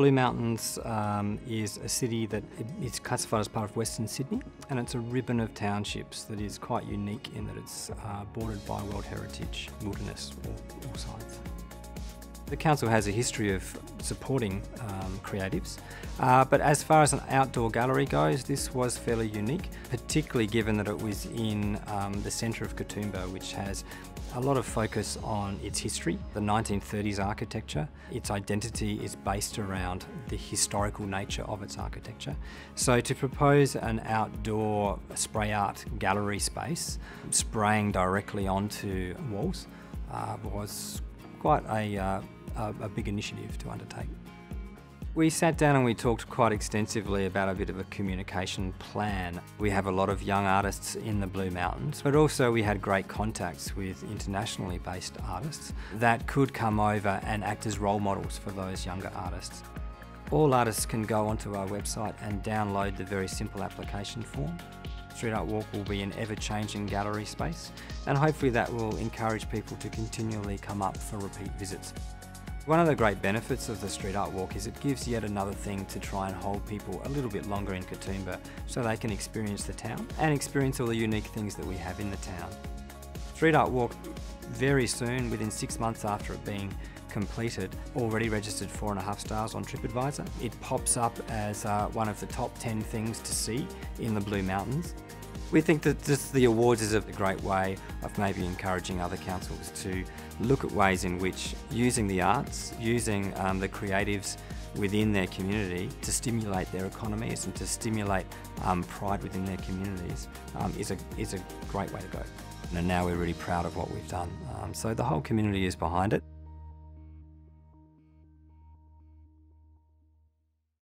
Blue Mountains um, is a city that is classified as part of Western Sydney and it's a ribbon of townships that is quite unique in that it's uh, bordered by World Heritage wilderness all, all sides. The council has a history of supporting um, creatives, uh, but as far as an outdoor gallery goes, this was fairly unique, particularly given that it was in um, the centre of Katoomba, which has a lot of focus on its history, the 1930s architecture. Its identity is based around the historical nature of its architecture. So to propose an outdoor spray art gallery space, spraying directly onto walls, uh, was quite a, uh, a, a big initiative to undertake. We sat down and we talked quite extensively about a bit of a communication plan. We have a lot of young artists in the Blue Mountains, but also we had great contacts with internationally based artists that could come over and act as role models for those younger artists. All artists can go onto our website and download the very simple application form. Street Art Walk will be an ever-changing gallery space and hopefully that will encourage people to continually come up for repeat visits. One of the great benefits of the Street Art Walk is it gives yet another thing to try and hold people a little bit longer in Katoomba so they can experience the town and experience all the unique things that we have in the town. Street Art Walk very soon, within six months after it being completed, already registered four and a half stars on TripAdvisor. It pops up as uh, one of the top 10 things to see in the Blue Mountains. We think that this, the awards is a great way of maybe encouraging other councils to look at ways in which using the arts, using um, the creatives within their community to stimulate their economies and to stimulate um, pride within their communities um, is, a, is a great way to go. And now we're really proud of what we've done. Um, so the whole community is behind it.